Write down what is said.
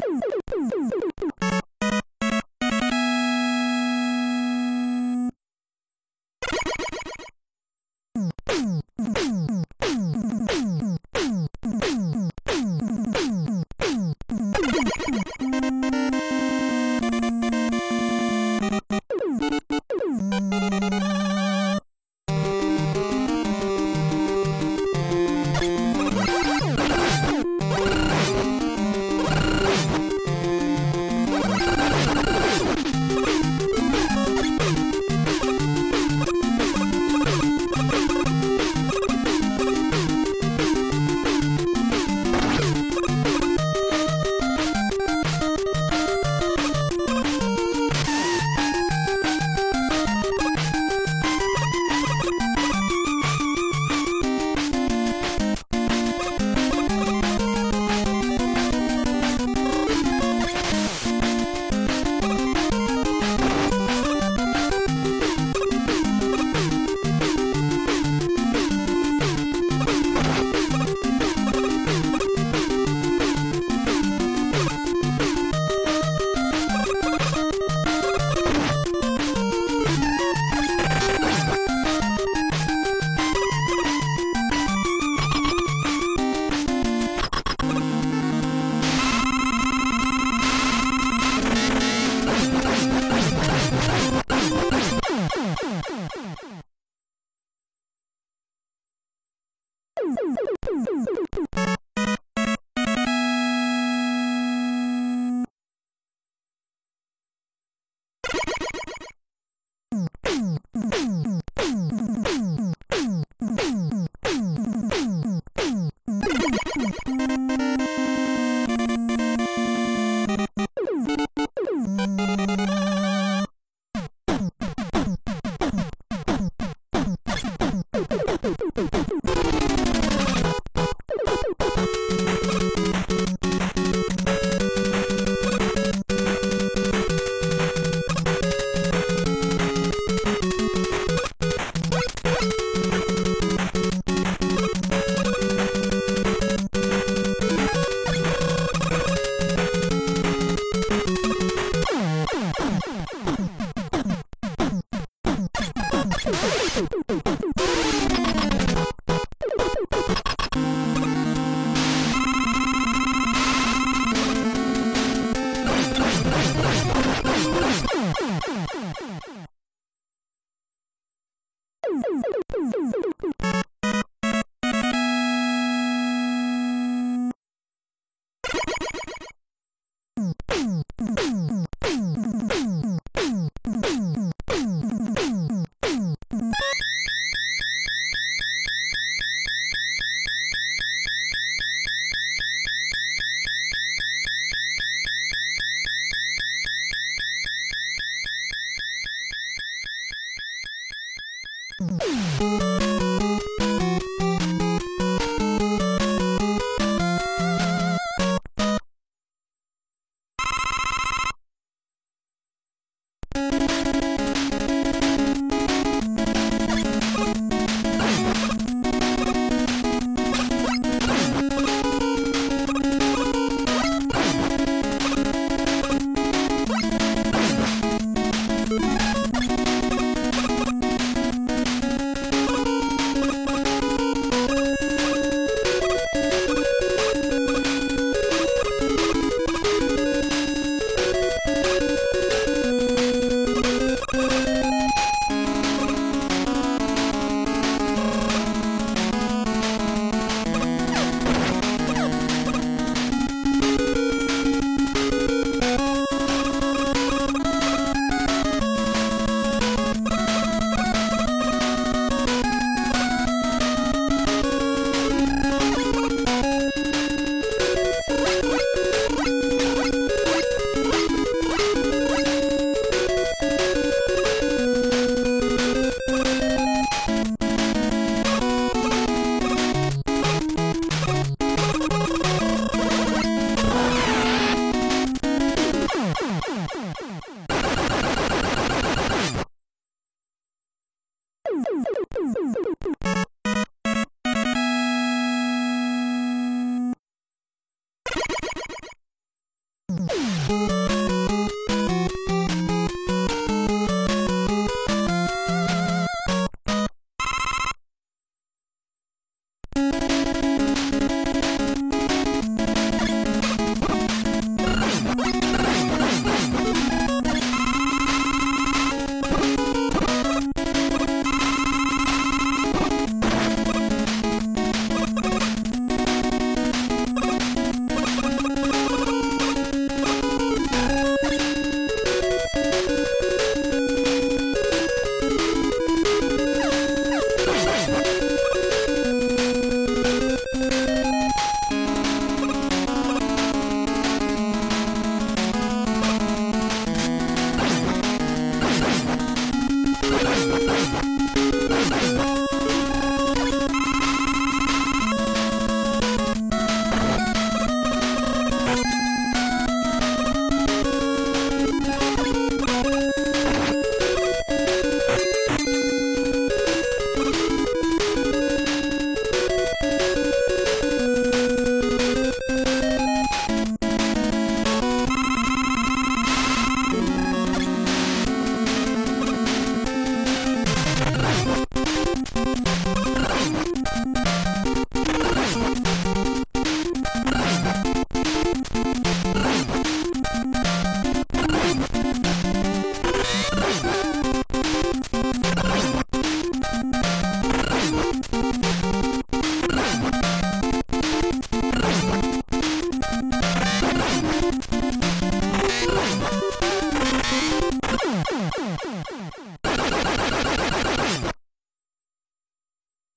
you Oh,